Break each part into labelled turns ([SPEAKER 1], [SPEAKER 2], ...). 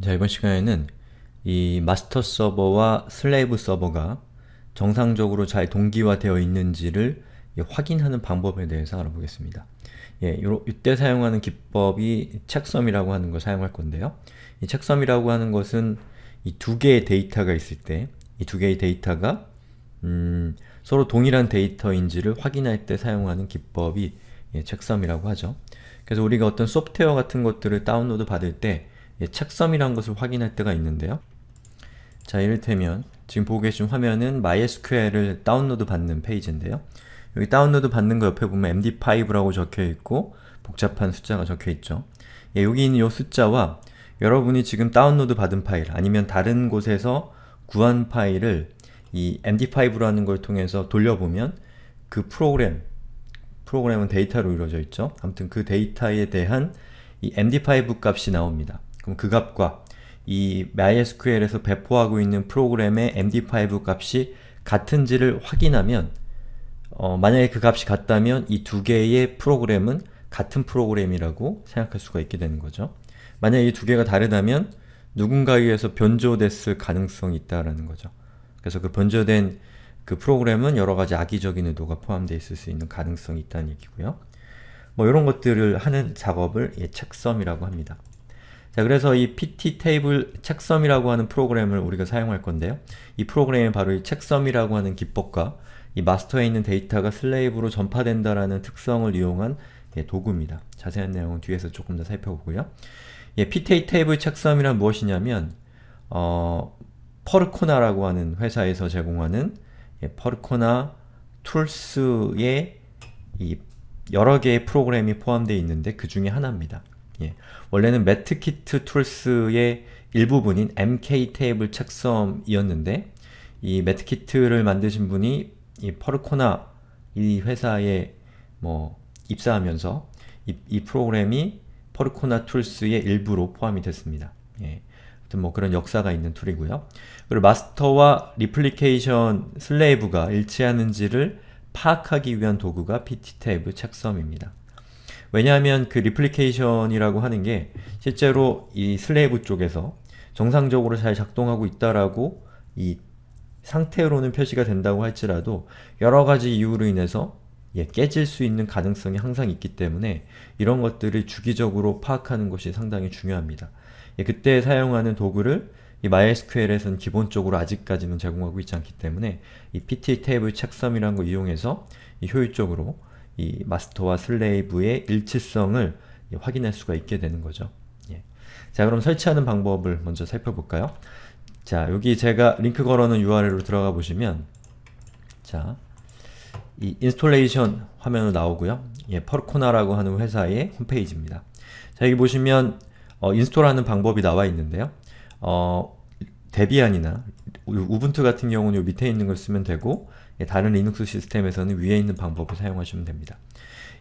[SPEAKER 1] 자 이번 시간에는 이 마스터 서버와 slave 서버가 정상적으로 잘 동기화되어 있는지를 확인하는 방법에 대해서 알아보겠습니다. 예, 요, 이때 사용하는 기법이 checksum이라고 하는 걸 사용할 건데요. 이 checksum이라고 하는 것은 이 두 개의 데이터가 있을 때 이 두 개의 데이터가 음, 서로 동일한 데이터인지를 확인할 때 사용하는 기법이 예, checksum이라고 하죠. 그래서 우리가 어떤 소프트웨어 같은 것들을 다운로드 받을 때 예, checksum이라는 것을 확인할 때가 있는데요. 자 이를테면 지금 보고 계신 화면은 MySQL을 다운로드 받는 페이지인데요. 여기 다운로드 받는 거 옆에 보면 MD5라고 적혀있고 복잡한 숫자가 적혀있죠. 예, 여기 있는 이 숫자와 여러분이 지금 다운로드 받은 파일 아니면 다른 곳에서 구한 파일을 이 MD5라는 걸 통해서 돌려보면 그 프로그램 프로그램은 데이터로 이루어져 있죠. 아무튼 그 데이터에 대한 이 MD5 값이 나옵니다. 그럼 그 값과 이 MySQL에서 배포하고 있는 프로그램의 MD5 값이 같은지를 확인하면 어, 만약에 그 값이 같다면 이 두 개의 프로그램은 같은 프로그램이라고 생각할 수가 있게 되는 거죠. 만약에 이두 개가 다르다면 누군가에 의해서 변조됐을 가능성이 있다라는 거죠. 그래서 그 변조된 그 프로그램은 여러 가지 악의적인 의도가 포함되어 있을 수 있는 가능성이 있다는 얘기고요. 뭐 이런 것들을 하는 작업을 예, 책섬이라고 합니다. 자 그래서 이 pt 테이블 책섬이라고 하는 프로그램을 우리가 사용할 건데요. 이 프로그램이 바로 이 책섬이라고 하는 기법과 이 마스터에 있는 데이터가 슬레이브로 전파된다라는 특성을 이용한 예, 도구입니다. 자세한 내용은 뒤에서 조금 더 살펴보고요. 예, pt 테이블 책섬이란 무엇이냐면 어, Percona라고 하는 회사에서 제공하는 예, Percona Tools의 이 여러 개의 프로그램이 포함되어 있는데 그 중에 하나입니다. 예, 원래는 Maatkit Tools의 일부분인 MK 테이블 책섬이었는데 이 Maatkit을 만드신 분이 이 Percona 이 회사에 뭐 입사하면서 이, 이 프로그램이 Percona Tools의 일부로 포함이 됐습니다. 예. 아무튼 뭐 그런 역사가 있는 툴이고요. 그리고 마스터와 replication slave가 일치하는지를 파악하기 위한 도구가 pt 테이블 책섬입니다. 왜냐하면 그 replication이라고 하는 게 실제로 이 slave 쪽에서 정상적으로 잘 작동하고 있다라고 이 상태로는 표시가 된다고 할지라도 여러가지 이유로 인해서 예, 깨질 수 있는 가능성이 항상 있기 때문에 이런 것들을 주기적으로 파악하는 것이 상당히 중요합니다. 예, 그때 사용하는 도구를 이 MySQL에서는 기본적으로 아직까지는 제공하고 있지 않기 때문에 이 PT 테이블 책섬이라는 걸 이용해서 효율적으로 이 마스터와 슬레이브의 일치성을 확인할 수가 있게 되는 거죠. 예. 자 그럼 설치하는 방법을 먼저 살펴볼까요? 자 여기 제가 링크 걸어놓은 URL로 들어가 보시면 자 이 installation 화면으로 나오고요. 예, Percona라고 하는 회사의 홈페이지입니다. 자 여기 보시면 어, install하는 방법이 나와 있는데요. 어, Debian이나 Ubuntu 같은 경우는 밑에 있는 걸 쓰면 되고 예, 다른 리눅스 시스템에서는 위에 있는 방법을 사용하시면 됩니다.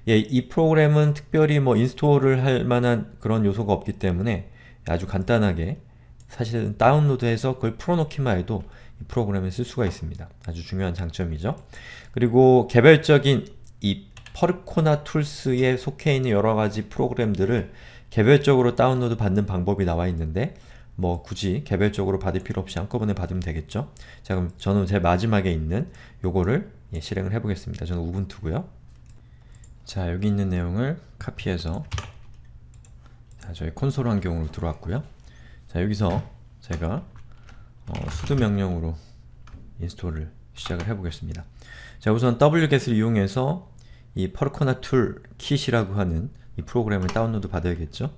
[SPEAKER 1] 예, 이 프로그램은 특별히 뭐 install을 할 만한 그런 요소가 없기 때문에 아주 간단하게 사실은 다운로드해서 그걸 풀어놓기만 해도 이 프로그램을 쓸 수가 있습니다. 아주 중요한 장점이죠. 그리고 개별적인 이 퍼르코나 툴스에 속해 있는 여러가지 프로그램들을 개별적으로 다운로드 받는 방법이 나와 있는데 뭐 굳이 개별적으로 받을 필요 없이 한꺼번에 받으면 되겠죠. 자 그럼 저는 제 마지막에 있는 요거를 예, 실행을 해보겠습니다. 저는 우분투고요. 자 여기 있는 내용을 카피해서 자, 저희 콘솔 환경으로 들어왔고요. 자 여기서 제가 어, sudo 명령으로 install을 시작을 해보겠습니다. 자 우선 wget을 이용해서 이 Percona Toolkit이라고 하는 이 프로그램을 다운로드 받아야겠죠.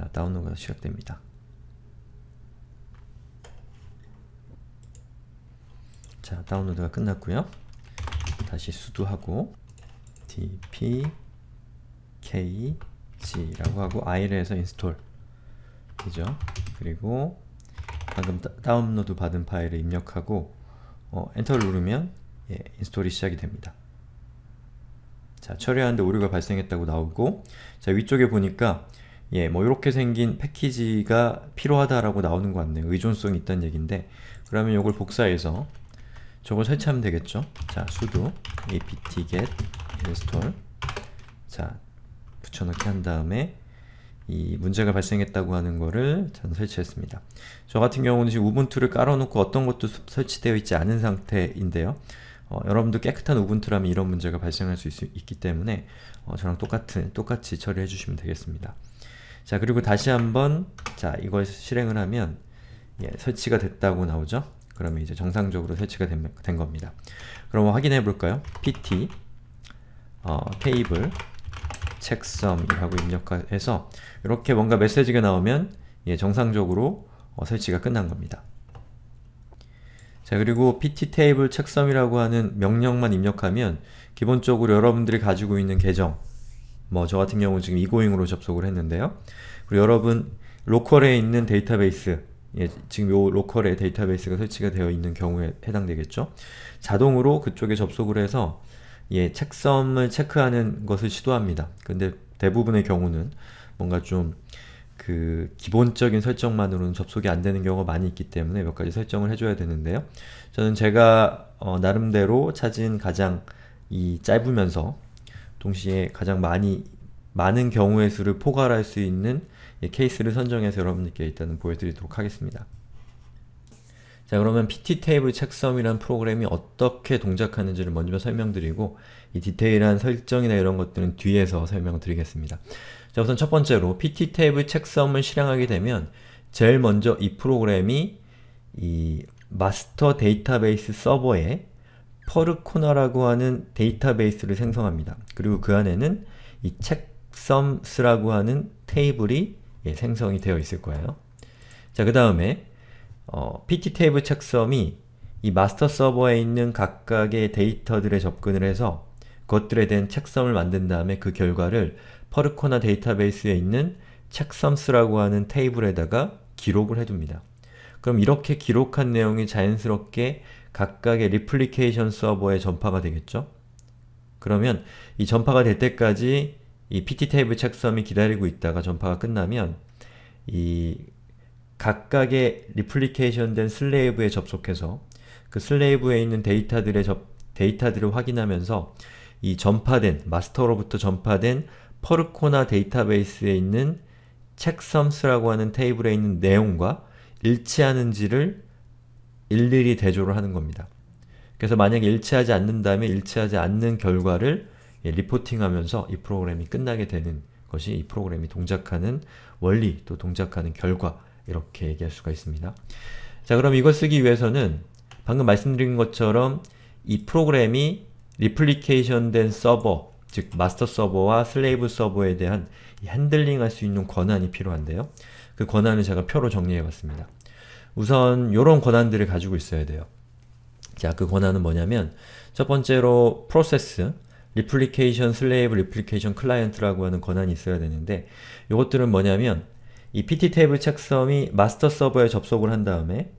[SPEAKER 1] 자, 다운로드가 시작됩니다. 자, 다운로드가 끝났고요. 다시 sudo하고 dpkg라고 하고 i 해서 install이죠. 그리고 방금 다운로드 받은 파일을 입력하고 어, 엔터를 누르면 예, install이 시작이 됩니다. 자, 처리하는데 오류가 발생했다고 나오고 자, 위쪽에 보니까 예, 뭐 이렇게 생긴 패키지가 필요하다라고 나오는 것 같네요. 의존성이 있다는 얘기인데 그러면 이걸 복사해서 저걸 설치하면 되겠죠. 자, sudo apt-get install 자, 붙여넣기 한 다음에 이 문제가 발생했다고 하는 거를 저는 설치했습니다. 저 같은 경우는 지금 우분투를 깔아놓고 어떤 것도 설치되어 있지 않은 상태인데요. 어, 여러분도 깨끗한 우분투라면 이런 문제가 발생할 수 있, 기 때문에 어, 저랑 똑같은 똑같이 처리해 주시면 되겠습니다. 자 그리고 다시 한번 자 이걸 실행을 하면 예, 설치가 됐다고 나오죠. 그러면 이제 정상적으로 설치가 된, 된 겁니다. 그럼 확인해 볼까요? pt 어, 테이블 책썸이라고 입력해서 이렇게 뭔가 메시지가 나오면 예, 정상적으로 어, 설치가 끝난 겁니다. 자 그리고 pt 테이블 책썸이라고 하는 명령만 입력하면 기본적으로 여러분들이 가지고 있는 계정 뭐 저 같은 경우 지금 이고잉으로 접속을 했는데요. 그리고 여러분 로컬에 있는 데이터베이스 예, 지금 요 로컬에 데이터베이스가 설치가 되어 있는 경우에 해당되겠죠. 자동으로 그쪽에 접속을 해서 예, 책섬을 체크하는 것을 시도합니다. 근데 대부분의 경우는 뭔가 좀 그 기본적인 설정만으로는 접속이 안 되는 경우가 많이 있기 때문에 몇 가지 설정을 해줘야 되는데요. 저는 제가 어, 나름대로 찾은 가장 이 짧으면서 동시에 가장 많이 많은 경우의 수를 포괄할 수 있는 케이스를 선정해서 여러분들께 일단은 보여드리도록 하겠습니다. 자 그러면 pt 테이블 책섬이란 프로그램이 어떻게 동작하는지를 먼저 설명드리고 이 디테일한 설정이나 이런 것들은 뒤에서 설명을 드리겠습니다. 자 우선 첫 번째로 pt 테이블 책섬을 실행하게 되면 제일 먼저 이 프로그램이 이 마스터 데이터베이스 서버에 퍼르코나라고 하는 데이터베이스를 생성합니다. 그리고 그 안에는 이 책섬스라고 하는 테이블이 예, 생성이 되어 있을 거예요. 자, 그 다음에 어, pt 테이블 책섬이 이 마스터 서버에 있는 각각의 데이터들에 접근을 해서 그것들에 대한 책섬을 만든 다음에 그 결과를 퍼르코나 데이터베이스에 있는 책섬스라고 하는 테이블에다가 기록을 해둡니다. 그럼 이렇게 기록한 내용이 자연스럽게 각각의 replication 서버에 전파가 되겠죠? 그러면 이 전파가 될 때까지 이 pt 테이블 책섬이 기다리고 있다가 전파가 끝나면 이 각각의 replication 된 slave에 접속해서 그 slave에 있는 데이터들의 접, 데이터들을 확인하면서 이 전파된, 마스터로부터 전파된 Percona 데이터베이스에 있는 checksums라고 하는 테이블에 있는 내용과 일치하는지를 일일이 대조를 하는 겁니다. 그래서 만약에 일치하지 않는다면 일치하지 않는 결과를 예, reporting하면서 이 프로그램이 끝나게 되는 것이 이 프로그램이 동작하는 원리 또 동작하는 결과 이렇게 얘기할 수가 있습니다. 자 그럼 이걸 쓰기 위해서는 방금 말씀드린 것처럼 이 프로그램이 replication 된 서버 즉 마스터 서버와 slave 서버에 대한 핸들링 할 수 있는 권한이 필요한데요. 그 권한을 제가 표로 정리해 봤습니다. 우선 이런 권한들을 가지고 있어야 돼요. 자, 그 권한은 뭐냐면 첫 번째로 process, replication slave, replication client라고 하는 권한이 있어야 되는데 이것들은 뭐냐면 이 pt 테이블 책섬이 마스터 서버에 접속을 한 다음에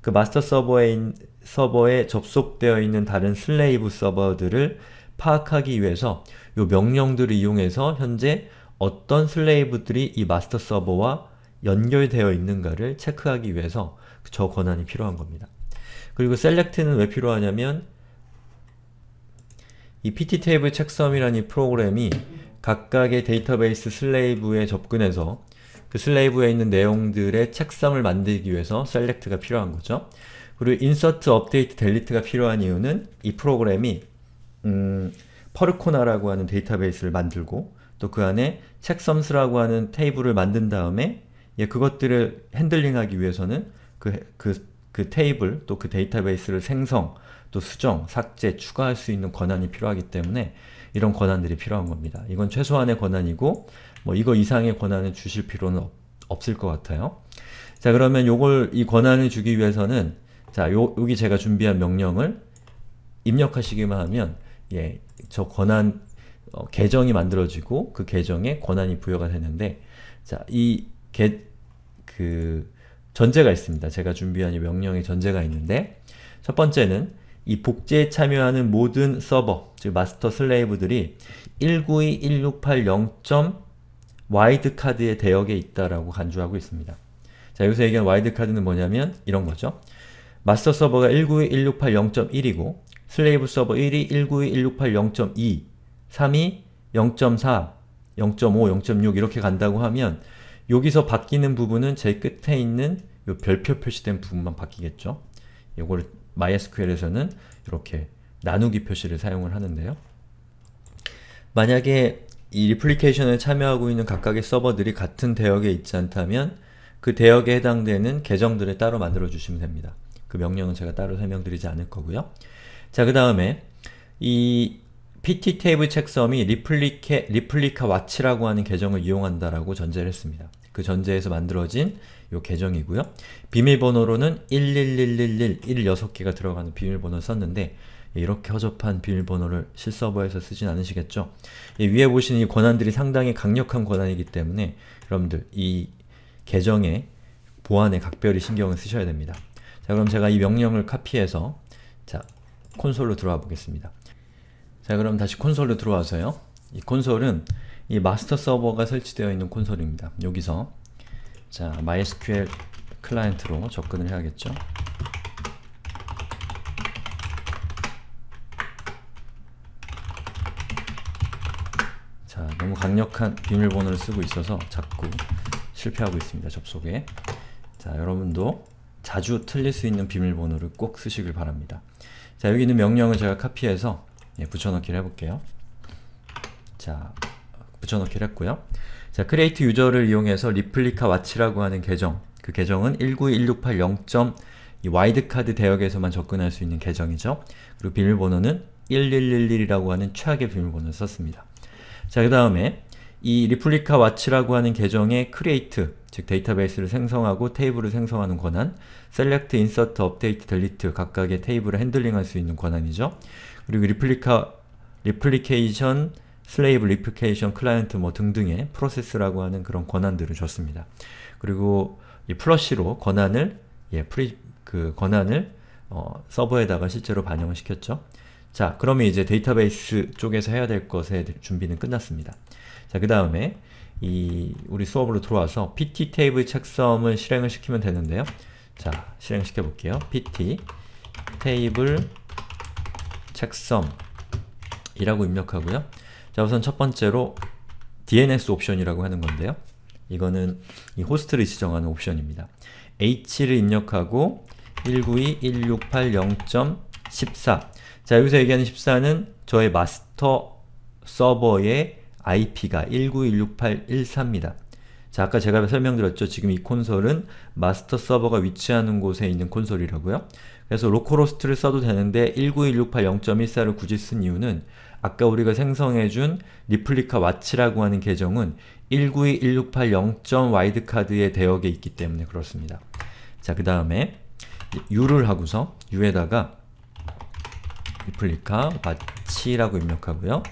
[SPEAKER 1] 그 마스터 서버에, 서버에 접속되어 있는 다른 slave 서버들을 파악하기 위해서 이 명령들을 이용해서 현재 어떤 슬레이브들이 이 마스터 서버와 연결되어 있는가를 체크하기 위해서 저 권한이 필요한 겁니다. 그리고 select는 왜 필요하냐면 이 pt 테이블 책섬이라는 이 프로그램이 각각의 데이터베이스 슬레이브에 접근해서 그 슬레이브에 있는 내용들의 책성을 만들기 위해서 select가 필요한 거죠. 그리고 insert, update, delete가 필요한 이유는 이 프로그램이 음, 퍼르코나라고 하는 데이터베이스를 만들고 또 그 안에 책섬스라고 하는 테이블을 만든 다음에 예, 그것들을 핸들링하기 위해서는 그, 그, 그 테이블 또 그 데이터베이스를 생성 또 수정, 삭제, 추가할 수 있는 권한이 필요하기 때문에 이런 권한들이 필요한 겁니다. 이건 최소한의 권한이고 뭐 이거 이상의 권한을 주실 필요는 없, 없을 것 같아요. 자 그러면 요걸 이 권한을 주기 위해서는 자 요, 여기 제가 준비한 명령을 입력하시기만 하면 예, 저 권한 어, 계정이 만들어지고 그 계정에 권한이 부여가 되는데 자이 그 전제가 있습니다. 제가 준비한 이 명령의 전제가 있는데 첫 번째는 이 복제에 참여하는 모든 서버, 즉 마스터 슬레이브들이 192.168.0. wildcard의 대역에 있다라고 간주하고 있습니다. 자, 여기서 얘기한 wildcard는 뭐냐면 이런 거죠. 마스터 서버가 192.168.0.1이고 slave 서버 1이 192.168.0.2 3이 0.4 0.5, 0.6 이렇게 간다고 하면 여기서 바뀌는 부분은 제일 끝에 있는 요 별표 표시된 부분만 바뀌겠죠. 이거를 MySQL에서는 이렇게 나누기 표시를 사용을 하는데요. 만약에 이 replication에 참여하고 있는 각각의 서버들이 같은 대역에 있지 않다면 그 대역에 해당되는 계정들을 따로 만들어 주시면 됩니다. 그 명령은 제가 따로 설명드리지 않을 거고요. 자, 그 다음에 이 pt 테이블 책섬이 리플리케, 리플리카 와치라고 하는 계정을 이용한다라고 전제를 했습니다. 그 전제에서 만들어진 요 계정이고요. 비밀번호로는 11111, 1 6개가 들어가는 비밀번호를 썼는데 이렇게 허접한 비밀번호를 실서버에서 쓰진 않으시겠죠? 위에 보시는 이 권한들이 상당히 강력한 권한이기 때문에 여러분들 이 계정의 보안에 각별히 신경을 쓰셔야 됩니다. 자 그럼 제가 이 명령을 카피해서 자 콘솔로 들어와 보겠습니다. 자 그럼 다시 콘솔로 들어와서요. 이 콘솔은 이 마스터 서버가 설치되어 있는 콘솔입니다. 여기서 자 MySQL 클라이언트로 접근을 해야겠죠. 자 너무 강력한 비밀번호를 쓰고 있어서 자꾸 실패하고 있습니다. 접속에 자 여러분도 자주 틀릴 수 있는 비밀번호를 꼭 쓰시길 바랍니다. 자 여기 있는 명령을 제가 카피해서 예, 붙여넣기를 해볼게요. 자 붙여넣기를 했고요. 자 create user를 이용해서 replica watch라고 하는 계정 그 계정은 19168.0. 이 wildcard 대역에서만 접근할 수 있는 계정이죠. 그리고 비밀번호는 1111이라고 하는 최악의 비밀번호를 썼습니다. 자, 그 다음에 이 replica watch라고 하는 계정의 create, 즉 데이터베이스를 생성하고 테이블을 생성하는 권한, select, insert, update, delete 각각의 테이블을 핸들링할 수 있는 권한이죠. 그리고 replica, replication, slave, replication, client 뭐 등등의 process라고 하는 그런 권한들을 줬습니다. 그리고 이 flush로 권한을 예, 프리, 그 권한을 어, 서버에다가 실제로 반영을 시켰죠. 자, 그러면 이제 데이터베이스 쪽에서 해야 될 것의 준비는 끝났습니다. 자, 그 다음에 이 우리 수업으로 들어와서 pt 테이블 책섬을 실행을 시키면 되는데요. 자, 실행시켜 볼게요. pt 테이블 책섬 이라고 입력하고요. 자, 우선 첫 번째로 DNS 옵션이라고 하는 건데요. 이거는 이 호스트를 지정하는 옵션입니다. h를 입력하고 192.168.0.14 자, 여기서 얘기하는 14는 저의 마스터 서버의 IP가 1916814입니다. 자, 아까 제가 설명드렸죠. 지금 이 콘솔은 마스터 서버가 위치하는 곳에 있는 콘솔이라고요. 그래서 localhost를 써도 되는데 19168.0.14를 굳이 쓴 이유는 아까 우리가 생성해준 replica watch라고 하는 계정은 192.168.0. wildcard의 대역에 있기 때문에 그렇습니다. 자, 그 다음에 u를 하고서 u에다가 replica watch라고 입력하고요.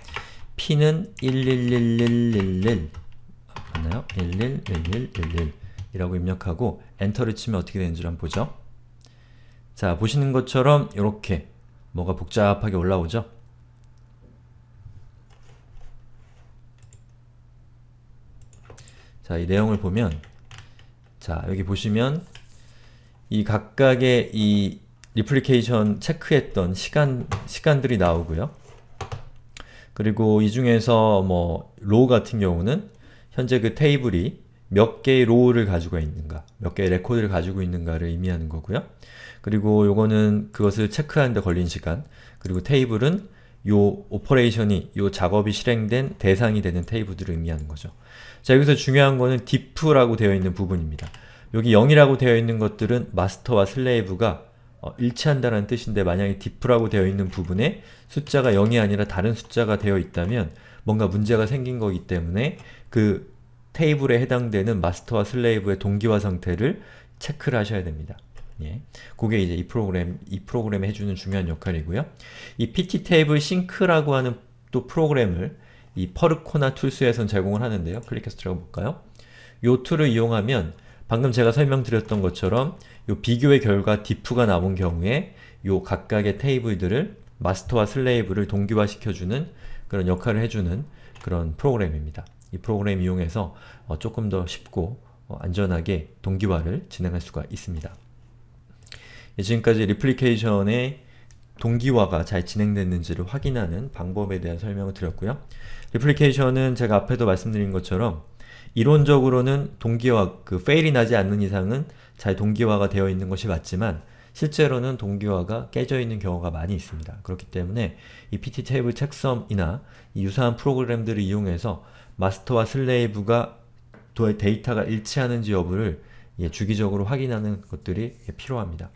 [SPEAKER 1] p는 11111 맞나요? 111111 이라고 입력하고 엔터를 치면 어떻게 되는지 한번 보죠. 자, 보시는 것처럼 이렇게 뭐가 복잡하게 올라오죠? 자, 이 내용을 보면 자, 여기 보시면 이 각각의 이 replication 체크했던 시간, 시간들이 나오고요. 그리고 이 중에서 뭐 row 같은 경우는 현재 그 테이블이 몇 개의 row를 가지고 있는가, 몇 개의 레코드를 가지고 있는가를 의미하는 거고요. 그리고 요거는 그것을 체크하는 데 걸린 시간, 그리고 테이블은 요 operation이, 요 작업이 실행된 대상이 되는 테이블들을 의미하는 거죠. 자, 여기서 중요한 거는 diff라고 되어 있는 부분입니다. 여기 0이라고 되어 있는 것들은 마스터와 slave가 어, 일치한다는 뜻인데 만약에 diff라고 되어 있는 부분에 숫자가 0이 아니라 다른 숫자가 되어 있다면 뭔가 문제가 생긴 거기 때문에 그 테이블에 해당되는 마스터와 slave의 동기화 상태를 체크를 하셔야 됩니다. 예. 그게 이제 이 프로그램, 이 프로그램이 해주는 중요한 역할이고요. 이 pt 테이블 싱크라고 하는 또 프로그램을 이 Percona Tools에선 제공을 하는데요. 클릭해서 들어가 볼까요? 이 tool을 이용하면 방금 제가 설명드렸던 것처럼 요 비교의 결과 diff가 나온 경우에 요 각각의 테이블들을 마스터와 slave를 동기화시켜주는 그런 역할을 해주는 그런 프로그램입니다. 이 프로그램 이용해서 어 조금 더 쉽고 어 안전하게 동기화를 진행할 수가 있습니다. 예, 지금까지 replication의 동기화가 잘 진행됐는지를 확인하는 방법에 대한 설명을 드렸고요. replication은 제가 앞에도 말씀드린 것처럼 이론적으로는 동기화, 그 fail이 나지 않는 이상은 잘 동기화가 되어 있는 것이 맞지만 실제로는 동기화가 깨져 있는 경우가 많이 있습니다. 그렇기 때문에 이 PT 테이블 책섬이나 이 유사한 프로그램들을 이용해서 마스터와 슬레이브가 도- 데이터가 일치하는지 여부를 예, 주기적으로 확인하는 것들이 예, 필요합니다.